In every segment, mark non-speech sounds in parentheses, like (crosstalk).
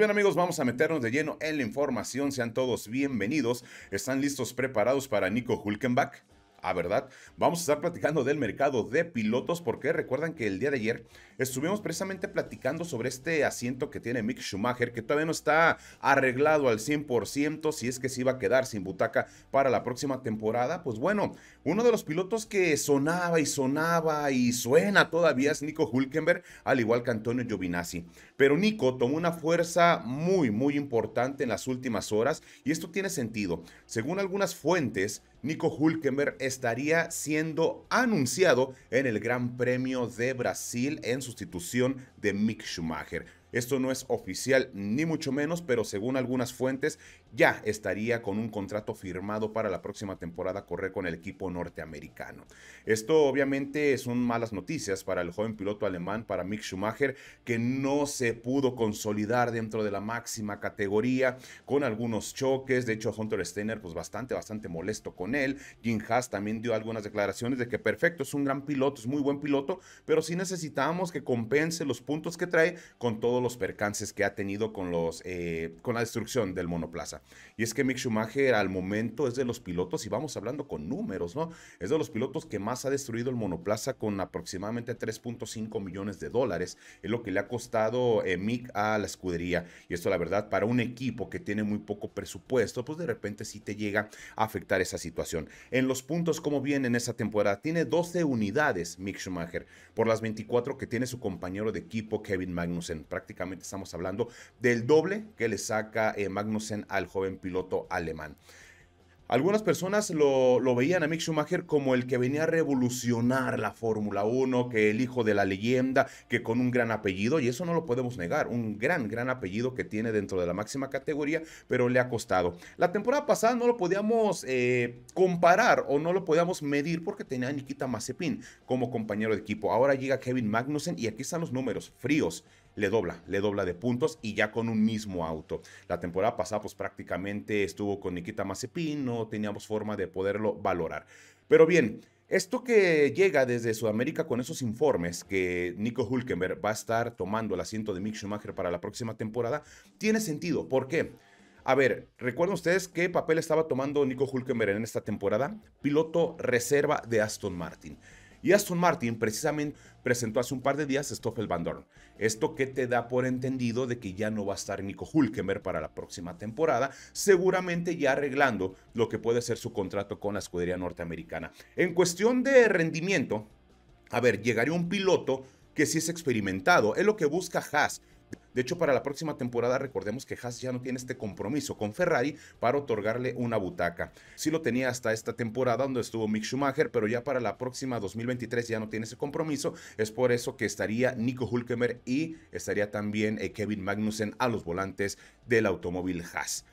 bien amigos, vamos a meternos de lleno en la información. Sean todos bienvenidos. ¿Están listos, preparados para Nico Hulkenbach? Ah, ¿verdad? Vamos a estar platicando del mercado de pilotos porque recuerdan que el día de ayer estuvimos precisamente platicando sobre este asiento que tiene Mick Schumacher que todavía no está arreglado al 100% si es que se iba a quedar sin butaca para la próxima temporada. Pues bueno, uno de los pilotos que sonaba y sonaba y suena todavía es Nico Hulkenberg, al igual que Antonio Giovinazzi. Pero Nico tomó una fuerza muy, muy importante en las últimas horas y esto tiene sentido. Según algunas fuentes, Nico Hulkenberg estaría siendo anunciado en el Gran Premio de Brasil en sustitución de Mick Schumacher. Esto no es oficial ni mucho menos, pero según algunas fuentes ya estaría con un contrato firmado para la próxima temporada correr con el equipo norteamericano. Esto obviamente son malas noticias para el joven piloto alemán, para Mick Schumacher, que no se pudo consolidar dentro de la máxima categoría con algunos choques. De hecho, Hunter Steiner, pues bastante, bastante molesto con él. Jim Haas también dio algunas declaraciones de que perfecto, es un gran piloto, es muy buen piloto, pero sí necesitamos que compense los puntos que trae con los percances que ha tenido con, los, eh, con la destrucción del monoplaza. Y es que Mick Schumacher al momento es de los pilotos, y vamos hablando con números, ¿no? Es de los pilotos que más ha destruido el monoplaza con aproximadamente 3.5 millones de dólares. Es lo que le ha costado eh, Mick a la escudería. Y esto, la verdad, para un equipo que tiene muy poco presupuesto, pues de repente sí te llega a afectar esa situación. En los puntos, como viene en esa temporada? Tiene 12 unidades Mick Schumacher por las 24 que tiene su compañero de equipo Kevin Magnussen. Prácticamente estamos hablando del doble que le saca eh, Magnussen al joven piloto alemán. Algunas personas lo, veían a Mick Schumacher como el que venía a revolucionar la Fórmula 1, que el hijo de la leyenda, que con un gran apellido, y eso no lo podemos negar, un gran, gran apellido que tiene dentro de la máxima categoría, pero le ha costado. La temporada pasada no lo podíamos eh, comparar o no lo podíamos medir porque tenía a Nikita Mazepin como compañero de equipo. Ahora llega Kevin Magnussen y aquí están los números fríos le dobla, le dobla de puntos y ya con un mismo auto. La temporada pasada pues prácticamente estuvo con Nikita Mazepin, no teníamos forma de poderlo valorar. Pero bien, esto que llega desde Sudamérica con esos informes que Nico Hulkenberg va a estar tomando el asiento de Mick Schumacher para la próxima temporada, tiene sentido. ¿Por qué? A ver, ¿recuerdan ustedes qué papel estaba tomando Nico Hulkenberg en esta temporada? Piloto reserva de Aston Martin. Y Aston Martin precisamente presentó hace un par de días a Stoffel Van Dorn. Esto que te da por entendido de que ya no va a estar Nico Hulkenberg para la próxima temporada, seguramente ya arreglando lo que puede ser su contrato con la escudería norteamericana. En cuestión de rendimiento, a ver, llegaría un piloto que sí es experimentado, es lo que busca Haas. De hecho, para la próxima temporada recordemos que Haas ya no tiene este compromiso con Ferrari para otorgarle una butaca. Sí lo tenía hasta esta temporada donde estuvo Mick Schumacher, pero ya para la próxima 2023 ya no tiene ese compromiso. Es por eso que estaría Nico Hulkemer y estaría también eh, Kevin Magnussen a los volantes del automóvil Haas.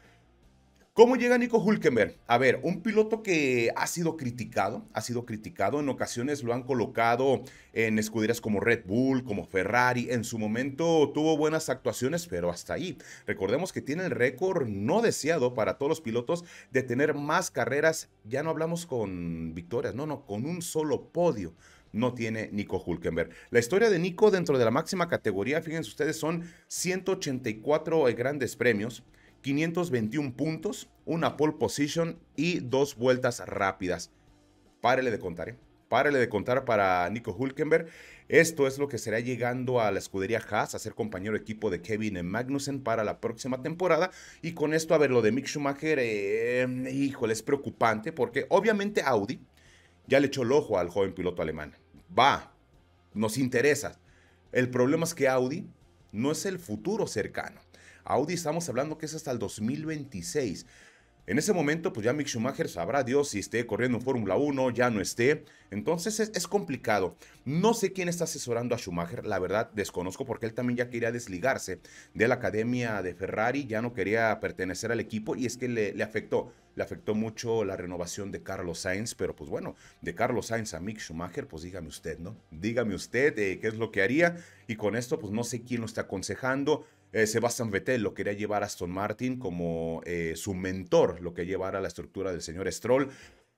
¿Cómo llega Nico Hulkenberg? A ver, un piloto que ha sido criticado, ha sido criticado, en ocasiones lo han colocado en escuderías como Red Bull, como Ferrari, en su momento tuvo buenas actuaciones, pero hasta ahí. Recordemos que tiene el récord no deseado para todos los pilotos de tener más carreras, ya no hablamos con victorias, no, no, con un solo podio no tiene Nico Hulkenberg. La historia de Nico dentro de la máxima categoría, fíjense ustedes, son 184 grandes premios, 521 puntos, una pole position y dos vueltas rápidas. Párele de contar, ¿eh? Párele de contar para Nico Hulkenberg. Esto es lo que será llegando a la escudería Haas a ser compañero de equipo de Kevin Magnussen para la próxima temporada. Y con esto, a ver, lo de Mick Schumacher, eh, híjole, es preocupante porque obviamente Audi ya le echó el ojo al joven piloto alemán. Va, nos interesa. El problema es que Audi no es el futuro cercano. Audi estamos hablando que es hasta el 2026. En ese momento, pues ya Mick Schumacher sabrá Dios si esté corriendo en Fórmula 1, ya no esté. Entonces es, complicado. No sé quién está asesorando a Schumacher, la verdad desconozco porque él también ya quería desligarse de la academia de Ferrari, ya no quería pertenecer al equipo y es que le, afectó. Le afectó mucho la renovación de Carlos Sainz, pero pues bueno, de Carlos Sainz a Mick Schumacher, pues dígame usted, ¿no? Dígame usted eh, qué es lo que haría y con esto pues no sé quién lo está aconsejando. Eh, Sebastian Vettel lo quería llevar a Aston Martin como eh, su mentor, lo que llevara a la estructura del señor Stroll.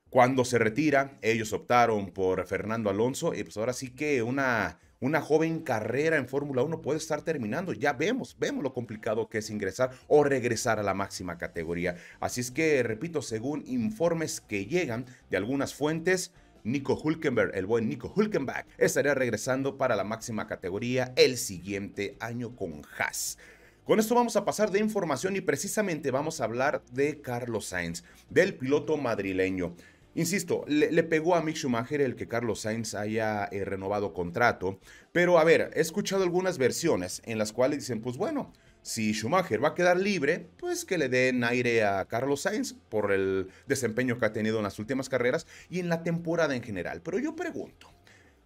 Cuando se retira, ellos optaron por Fernando Alonso y pues ahora sí que una, una joven carrera en Fórmula 1 puede estar terminando. Ya vemos, vemos lo complicado que es ingresar o regresar a la máxima categoría. Así es que, repito, según informes que llegan de algunas fuentes, Nico Hulkenberg, el buen Nico Hulkenberg, estaría regresando para la máxima categoría el siguiente año con Haas. Con esto vamos a pasar de información y precisamente vamos a hablar de Carlos Sainz, del piloto madrileño. Insisto, le, pegó a Mick Schumacher el que Carlos Sainz haya eh, renovado contrato, pero a ver, he escuchado algunas versiones en las cuales dicen, pues bueno, si Schumacher va a quedar libre, pues que le den aire a Carlos Sainz por el desempeño que ha tenido en las últimas carreras y en la temporada en general. Pero yo pregunto,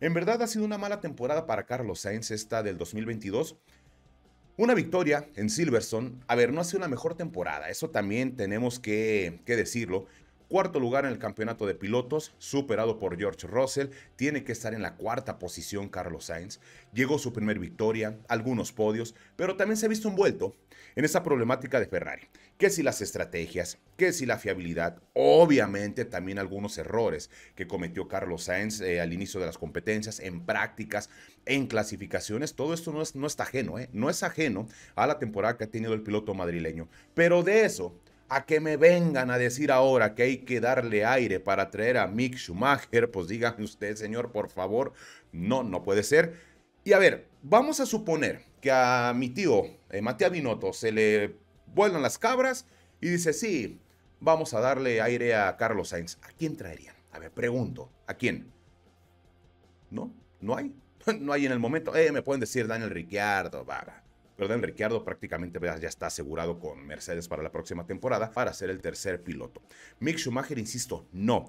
¿en verdad ha sido una mala temporada para Carlos Sainz esta del 2022? Una victoria en Silverstone, a ver, no ha sido una mejor temporada, eso también tenemos que decirlo, Cuarto lugar en el campeonato de pilotos, superado por George Russell. Tiene que estar en la cuarta posición Carlos Sainz. Llegó su primer victoria, algunos podios, pero también se ha visto envuelto en esa problemática de Ferrari. Que si las estrategias, que si la fiabilidad, obviamente también algunos errores que cometió Carlos Sainz eh, al inicio de las competencias, en prácticas, en clasificaciones. Todo esto no, es, no está ajeno, ¿eh? no es ajeno a la temporada que ha tenido el piloto madrileño. Pero de eso a que me vengan a decir ahora que hay que darle aire para traer a Mick Schumacher, pues dígame usted, señor, por favor, no, no puede ser. Y a ver, vamos a suponer que a mi tío eh, Matías Binotto se le vuelan las cabras y dice, sí, vamos a darle aire a Carlos Sainz. ¿A quién traerían? A ver, pregunto, ¿a quién? ¿No? ¿No hay? (laughs) No hay en el momento. Eh, me pueden decir Daniel Ricciardo, va, pero Dan Ricciardo prácticamente ya está asegurado con Mercedes para la próxima temporada para ser el tercer piloto. Mick Schumacher, insisto, no.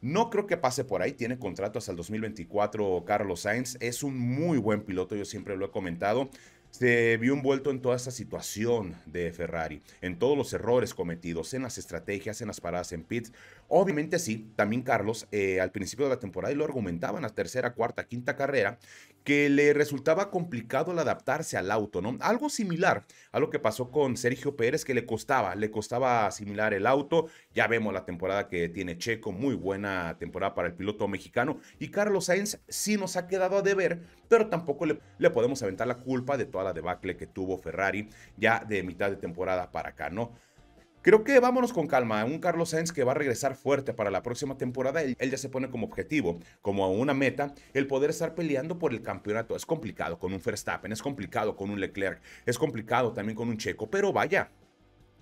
No creo que pase por ahí, tiene contrato hasta el 2024 Carlos Sainz, es un muy buen piloto, yo siempre lo he comentado se vio envuelto en toda esta situación de Ferrari, en todos los errores cometidos, en las estrategias, en las paradas en pits. Obviamente sí, también Carlos eh, al principio de la temporada y lo argumentaba en la tercera, cuarta, quinta carrera, que le resultaba complicado el adaptarse al auto, ¿no? Algo similar a lo que pasó con Sergio Pérez, que le costaba, le costaba asimilar el auto. Ya vemos la temporada que tiene Checo, muy buena temporada para el piloto mexicano. Y Carlos Sainz sí nos ha quedado a deber, pero tampoco le, le podemos aventar la culpa de toda la debacle que tuvo Ferrari ya de mitad de temporada para acá, ¿no? Creo que vámonos con calma. Un Carlos Sainz que va a regresar fuerte para la próxima temporada. Él, ya se pone como objetivo, como una meta, el poder estar peleando por el campeonato. Es complicado con un Verstappen, es complicado con un Leclerc, es complicado también con un Checo, pero vaya,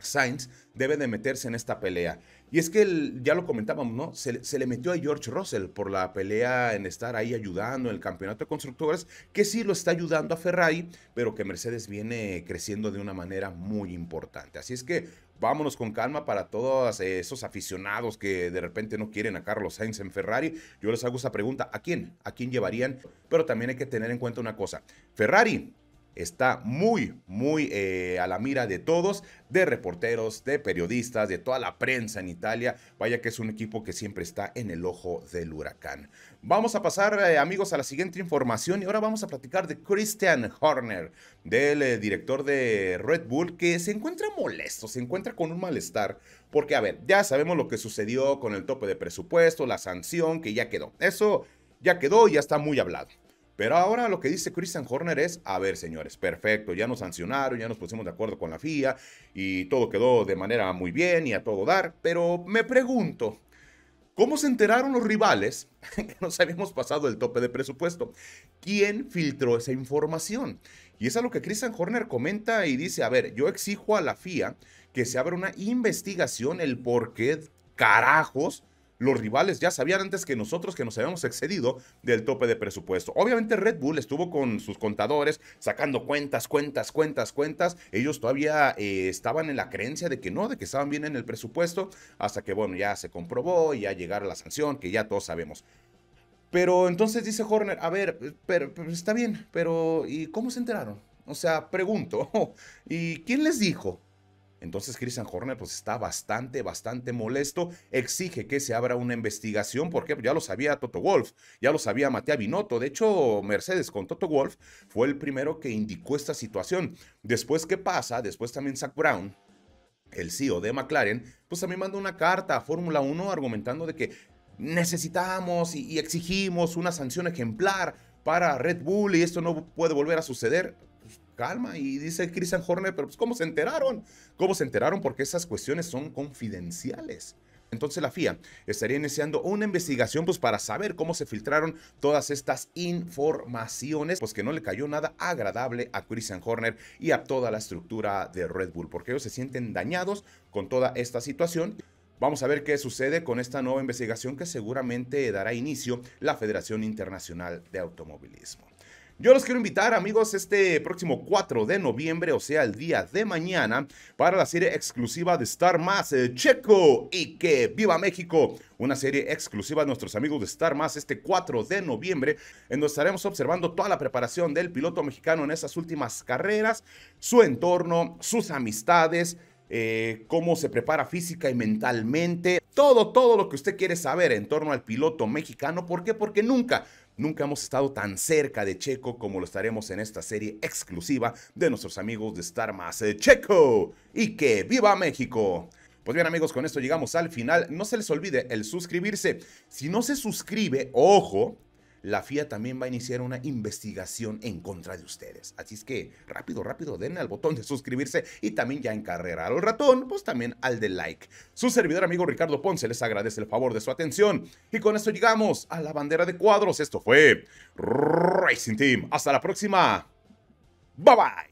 Sainz debe de meterse en esta pelea. Y es que ya lo comentábamos, ¿no? Se, le metió a George Russell por la pelea en estar ahí ayudando en el campeonato de constructores, que sí lo está ayudando a Ferrari, pero que Mercedes viene creciendo de una manera muy importante. Así es que vámonos con calma para todos esos aficionados que de repente no quieren a Carlos Sainz en Ferrari. Yo les hago esa pregunta, ¿a quién? ¿A quién llevarían? Pero también hay que tener en cuenta una cosa. Ferrari está muy, muy eh, a la mira de todos, de reporteros, de periodistas, de toda la prensa en Italia. Vaya que es un equipo que siempre está en el ojo del huracán. Vamos a pasar, eh, amigos, a la siguiente información y ahora vamos a platicar de Christian Horner, del eh, director de Red Bull, que se encuentra molesto, se encuentra con un malestar, porque, a ver, ya sabemos lo que sucedió con el tope de presupuesto, la sanción que ya quedó. Eso ya quedó y ya está muy hablado. Pero ahora lo que dice Christian Horner es, a ver señores, perfecto, ya nos sancionaron, ya nos pusimos de acuerdo con la FIA y todo quedó de manera muy bien y a todo dar, pero me pregunto, ¿cómo se enteraron los rivales (laughs) que nos habíamos pasado el tope de presupuesto? ¿Quién filtró esa información? Y es a lo que Christian Horner comenta y dice, a ver, yo exijo a la FIA que se abra una investigación el por qué carajos los rivales ya sabían antes que nosotros que nos habíamos excedido del tope de presupuesto. Obviamente Red Bull estuvo con sus contadores sacando cuentas, cuentas, cuentas, cuentas. Ellos todavía eh, estaban en la creencia de que no, de que estaban bien en el presupuesto, hasta que bueno, ya se comprobó y ya llegaron la sanción, que ya todos sabemos. Pero entonces dice Horner, a ver, pero, pero está bien, pero ¿y cómo se enteraron? O sea, pregunto, (laughs) ¿y quién les dijo? Entonces Christian Horner pues está bastante, bastante molesto, exige que se abra una investigación porque ya lo sabía Toto Wolf, ya lo sabía Matea Binotto, de hecho Mercedes con Toto Wolf fue el primero que indicó esta situación. Después, ¿qué pasa? Después también Zach Brown, el CEO de McLaren, pues también mandó una carta a Fórmula 1 argumentando de que necesitamos y, exigimos una sanción ejemplar para Red Bull y esto no puede volver a suceder. Calma, y dice Christian Horner, pero pues ¿cómo se enteraron? ¿Cómo se enteraron? Porque esas cuestiones son confidenciales. Entonces la FIA estaría iniciando una investigación pues para saber cómo se filtraron todas estas informaciones, pues que no le cayó nada agradable a Christian Horner y a toda la estructura de Red Bull, porque ellos se sienten dañados con toda esta situación. Vamos a ver qué sucede con esta nueva investigación que seguramente dará inicio la Federación Internacional de Automovilismo. Yo los quiero invitar, amigos, este próximo 4 de noviembre, o sea, el día de mañana, para la serie exclusiva de Star Más eh, Checo y que viva México. Una serie exclusiva de nuestros amigos de Star Más este 4 de noviembre, en donde estaremos observando toda la preparación del piloto mexicano en esas últimas carreras, su entorno, sus amistades, eh, cómo se prepara física y mentalmente, todo, todo lo que usted quiere saber en torno al piloto mexicano. ¿Por qué? Porque nunca Nunca hemos estado tan cerca de Checo como lo estaremos en esta serie exclusiva de nuestros amigos de Star Más eh, Checo. Y que viva México. Pues bien amigos, con esto llegamos al final. No se les olvide el suscribirse. Si no se suscribe, ojo, la FIA también va a iniciar una investigación en contra de ustedes. Así es que rápido, rápido, denle al botón de suscribirse y también ya encarrerar al ratón, pues también al de like. Su servidor amigo Ricardo Ponce les agradece el favor de su atención. Y con esto llegamos a la bandera de cuadros. Esto fue Racing Team. Hasta la próxima. Bye bye.